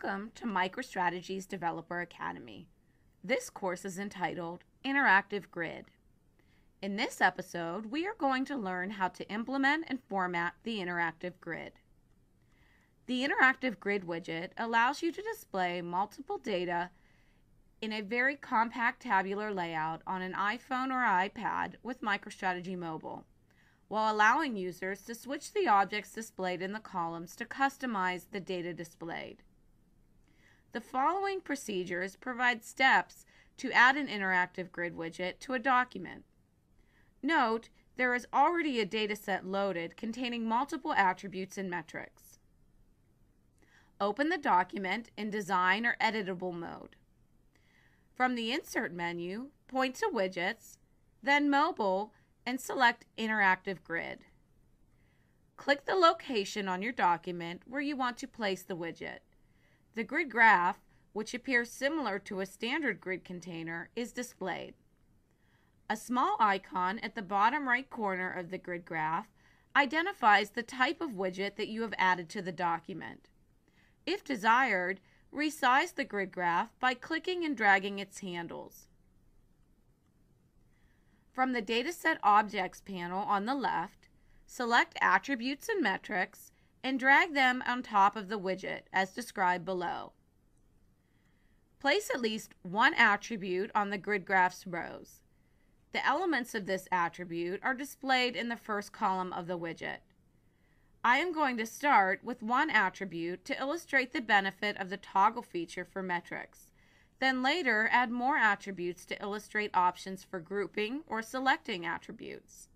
Welcome to MicroStrategy's Developer Academy. This course is entitled Interactive Grid. In this episode, we are going to learn how to implement and format the interactive grid. The interactive grid widget allows you to display multiple data in a very compact tabular layout on an iPhone or iPad with MicroStrategy Mobile, while allowing users to switch the objects displayed in the columns to customize the data displayed. The following procedures provide steps to add an interactive grid widget to a document. Note, there is already a dataset loaded containing multiple attributes and metrics. Open the document in Design or Editable mode. From the Insert menu, point to Widgets, then Mobile, and select Interactive Grid. Click the location on your document where you want to place the widget. The grid graph, which appears similar to a standard grid container, is displayed. A small icon at the bottom right corner of the grid graph identifies the type of widget that you have added to the document. If desired, resize the grid graph by clicking and dragging its handles. From the Dataset Objects panel on the left, select Attributes and Metrics and drag them on top of the widget as described below. Place at least one attribute on the grid graph's rows. The elements of this attribute are displayed in the first column of the widget. I am going to start with one attribute to illustrate the benefit of the toggle feature for metrics, then later add more attributes to illustrate options for grouping or selecting attributes.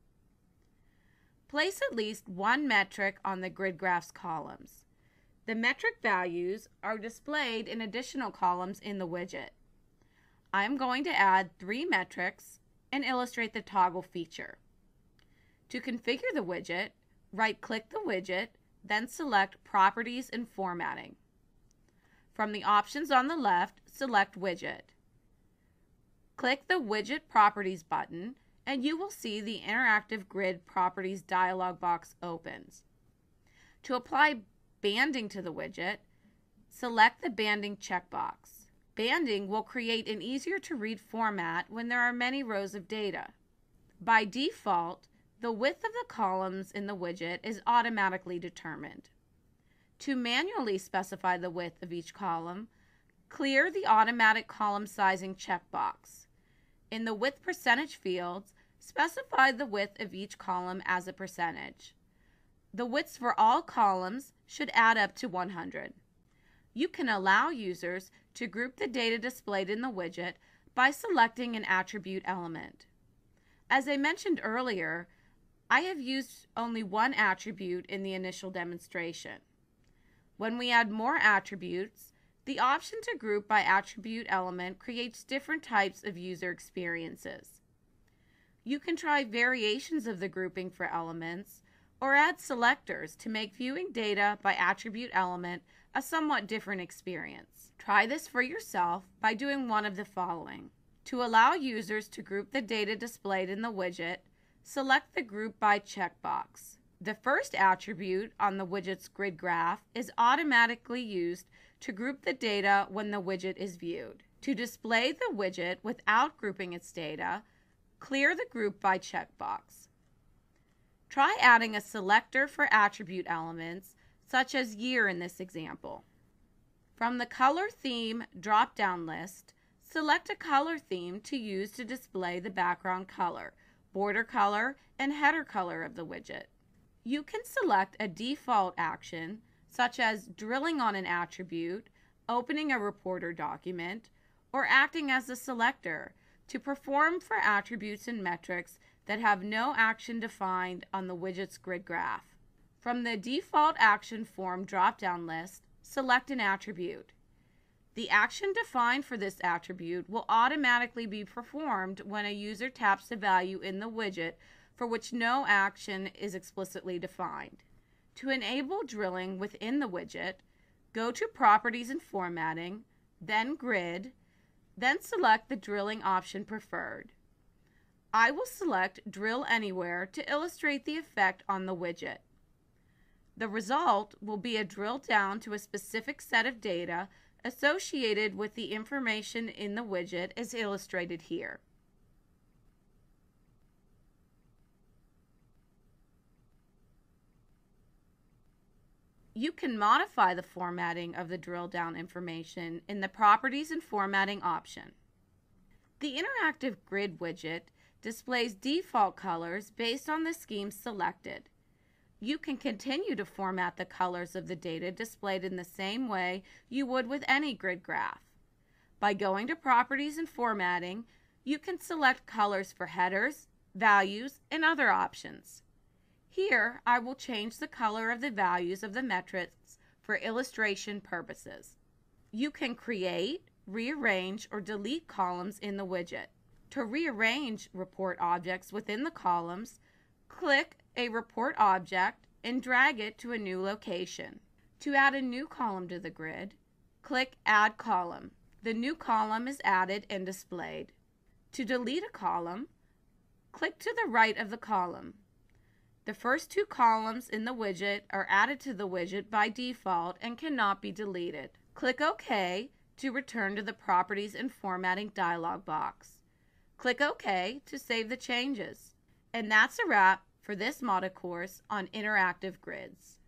Place at least one metric on the grid graph's columns. The metric values are displayed in additional columns in the widget. I am going to add three metrics and illustrate the toggle feature. To configure the widget, right-click the widget, then select Properties and Formatting. From the options on the left, select Widget. Click the Widget Properties button and you will see the Interactive Grid Properties dialog box opens. To apply banding to the widget, select the Banding checkbox. Banding will create an easier to read format when there are many rows of data. By default, the width of the columns in the widget is automatically determined. To manually specify the width of each column, clear the Automatic Column Sizing checkbox. In the width percentage fields, specify the width of each column as a percentage. The widths for all columns should add up to 100. You can allow users to group the data displayed in the widget by selecting an attribute element. As I mentioned earlier, I have used only one attribute in the initial demonstration. When we add more attributes, the option to group by attribute element creates different types of user experiences. You can try variations of the grouping for elements or add selectors to make viewing data by attribute element a somewhat different experience. Try this for yourself by doing one of the following. To allow users to group the data displayed in the widget, select the Group By checkbox. The first attribute on the widget's grid graph is automatically used to group the data when the widget is viewed. To display the widget without grouping its data, clear the Group By checkbox. Try adding a selector for attribute elements, such as year in this example. From the Color Theme drop-down list, select a color theme to use to display the background color, border color, and header color of the widget. You can select a default action such as drilling on an attribute, opening a reporter document, or acting as a selector to perform for attributes and metrics that have no action defined on the widget's grid graph. From the Default Action Form drop-down list, select an attribute. The action defined for this attribute will automatically be performed when a user taps the value in the widget for which no action is explicitly defined. To enable drilling within the widget, go to Properties and Formatting, then Grid, then select the drilling option preferred. I will select Drill Anywhere to illustrate the effect on the widget. The result will be a drill down to a specific set of data associated with the information in the widget as illustrated here. You can modify the formatting of the drill down information in the Properties and Formatting option. The Interactive Grid widget displays default colors based on the scheme selected. You can continue to format the colors of the data displayed in the same way you would with any grid graph. By going to Properties and Formatting, you can select colors for headers, values, and other options. Here, I will change the color of the values of the metrics for illustration purposes. You can create, rearrange, or delete columns in the widget. To rearrange report objects within the columns, click a report object and drag it to a new location. To add a new column to the grid, click Add Column. The new column is added and displayed. To delete a column, click to the right of the column. The first two columns in the widget are added to the widget by default and cannot be deleted. Click OK to return to the Properties and Formatting dialog box. Click OK to save the changes. And that's a wrap for this model course on interactive grids.